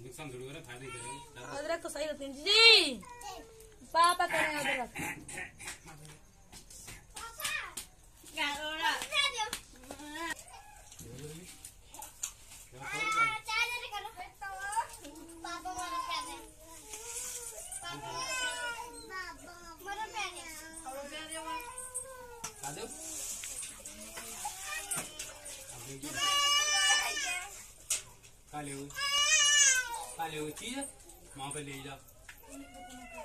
नुकसान थोड़ी हो रहा फ़ायदा ही करेगा अदरक तो सही होती है जी पापा करें अदरक खा दो खा ले ले चीज़ वहाँ पे ले जा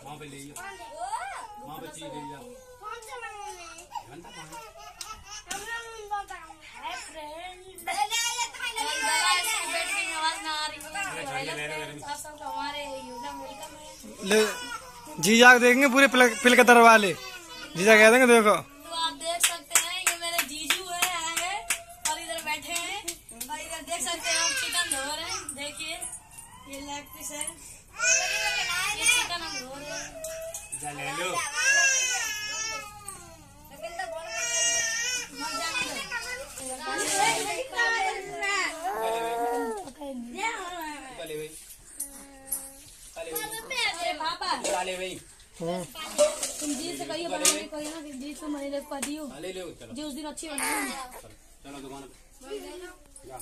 वहाँ पे ले जा वहाँ पे चीज़ ले जा घंटा कहाँ आवाज़ ना आ अरे छोड़िए, ले है जीजा देखेंगे पूरे पिल, के दरवाले जीजा कह देंगे देखो। तो आप देख सकते हैं ये मेरे जीजू है आए और इधर बैठे हैं और इधर देख सकते हैं हम चिकन धो रहे हैं देखिए। ये लेग पीस है। ये चिकन हम धो रहे हैं जा ले लो मत जाने दो। खा ले भाई। ले ले तुम जी से कहिए बनाने कहिए ना जी तुम मेरे को दियो ले लो चलो। जी उस दिन अच्छी बनाई चलो दुकान पे। जा।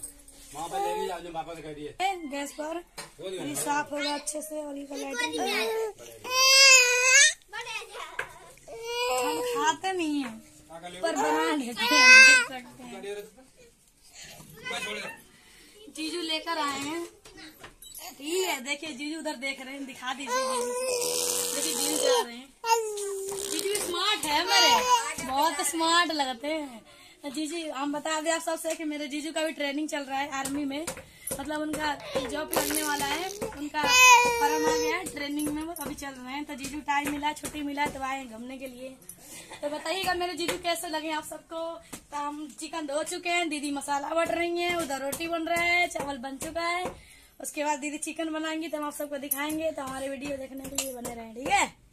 वहाँ पे ले लीजिए जो पापा से कह दिए। गैस पर। ये साफ़ होगा अच्छे से और ये हम खाते नहीं है पर बना लेते हैं। हैं जीजू लेकर आए हैं। ठीक है देखिए जीजू उधर देख रहे हैं दिखा दीजिए देखिए जीजू जा रहे हैं। जीजू स्मार्ट है मेरे। बहुत स्मार्ट लगते हैं। जीजू हम बता दें आप सबसे कि मेरे जीजू का भी ट्रेनिंग चल रहा है आर्मी में। मतलब उनका जॉब लगने वाला है, उनका फॉर्म आ गया है ट्रेनिंग में अभी चल रहे हैं। तो जीजू टाइम मिला, छुट्टी मिला तो आए घूमने के लिए। तो बताइएगा मेरे जीजू, कैसे लगे आप सबको? तो हम चिकन धो चुके हैं, दीदी मसाला बट रही है, उधर रोटी बन रहा है, चावल बन चुका है। उसके बाद दीदी चिकन बनाएँगी तो हम आप सबको दिखाएँगे। तो हमारे वीडियो देखने के लिए बने रहें, ठीक है?